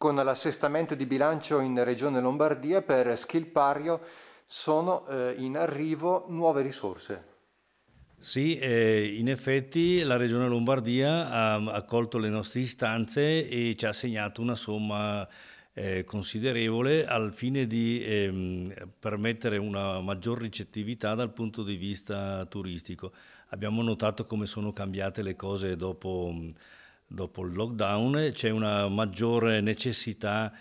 con l'assestamento di bilancio in Regione Lombardia per Schilpario sono eh, in arrivo nuove risorse. Sì, eh, in effetti la Regione Lombardia ha accolto le nostre istanze e ci ha assegnato una somma eh, considerevole al fine di ehm, permettere una maggior ricettività dal punto di vista turistico. Abbiamo notato come sono cambiate le cose dopo dopo il lockdown c'è una maggiore necessità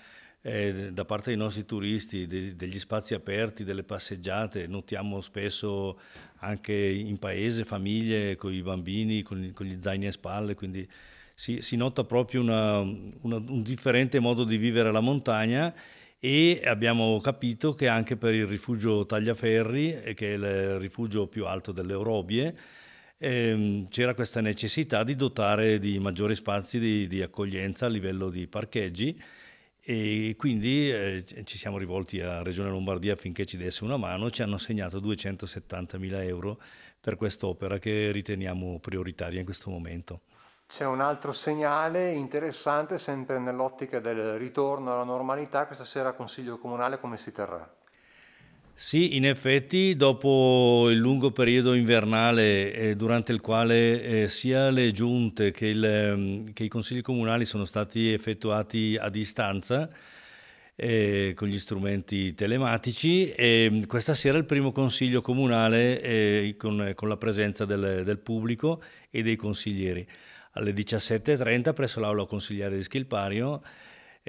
eh, da parte dei nostri turisti de, degli spazi aperti, delle passeggiate, notiamo spesso anche in paese famiglie con i bambini, con, con gli zaini a spalle, quindi si, si nota proprio una, una, un differente modo di vivere la montagna e abbiamo capito che anche per il rifugio Tagliaferri, che è il rifugio più alto delle Orobie, ehm, c'era questa necessità di dotare di maggiori spazi di, di accoglienza a livello di parcheggi e quindi eh, ci siamo rivolti a Regione Lombardia affinché ci desse una mano, ci hanno assegnato 270 mila euro per quest'opera che riteniamo prioritaria in questo momento. C'è un altro segnale interessante, sempre nell'ottica del ritorno alla normalità, questa sera Consiglio Comunale come si terrà? Sì, in effetti dopo il lungo periodo invernale eh, durante il quale eh, sia le giunte che, il, ehm, che, i consigli comunali sono stati effettuati a distanza eh, con gli strumenti telematici, e questa sera il primo consiglio comunale eh, con, con, la presenza del, del pubblico e dei consiglieri. Alle 17.30 presso l'aula consigliare di Schilpario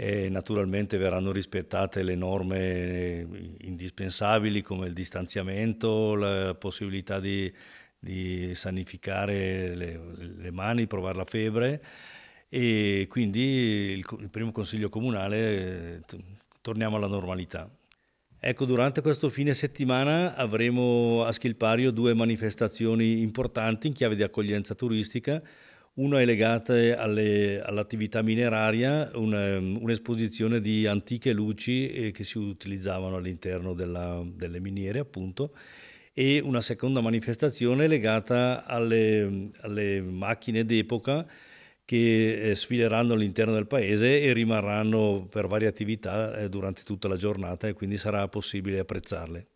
e naturalmente verranno rispettate le norme eh, indispensabili come il distanziamento, la possibilità di, di sanificare le, le, mani, provare la febbre e quindi il, il primo consiglio comunale eh, torniamo alla normalità. Ecco, durante questo fine settimana avremo a Schilpario due manifestazioni importanti in chiave di accoglienza turistica. Una è legata all'attività mineraria, un'esposizione di antiche luci eh, che si utilizzavano all'interno delle miniere, appunto, e una seconda manifestazione legata alle, alle macchine d'epoca che eh, sfileranno all'interno del paese e rimarranno per varie attività eh, durante tutta la giornata e quindi sarà possibile apprezzarle.